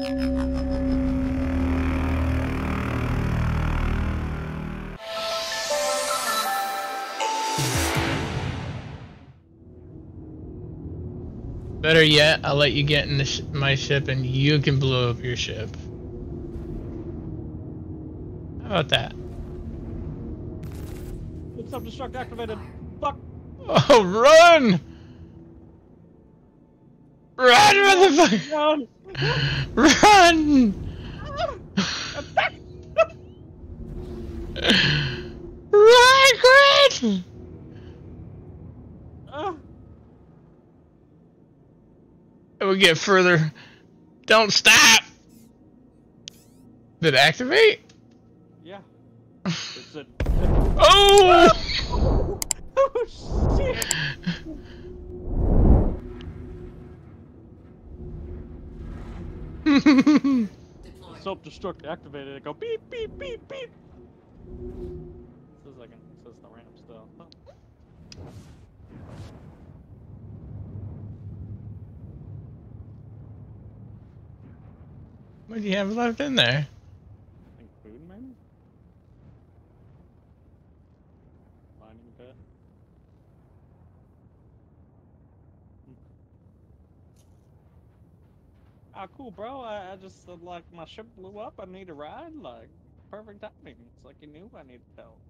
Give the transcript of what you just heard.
Better yet, I'll let you get in the sh my ship and you can blow up your ship. How about that? Self-destruct activated. Fuck. Oh, run! Run, oh, motherfucker! Run. Run! Run. Oh. And we get further. Don't stop! Did it activate? Yeah. It's a. Oh! oh shit! Self-destruct activated. It go beep beep beep beep. Says I can. Says the ramp still. Huh. what do you have left in there? I think food maybe. Mining pit. Ah, cool, bro. I, I just uh, like my ship blew up. I need a ride. Like perfect timing. It's like you knew I needed help.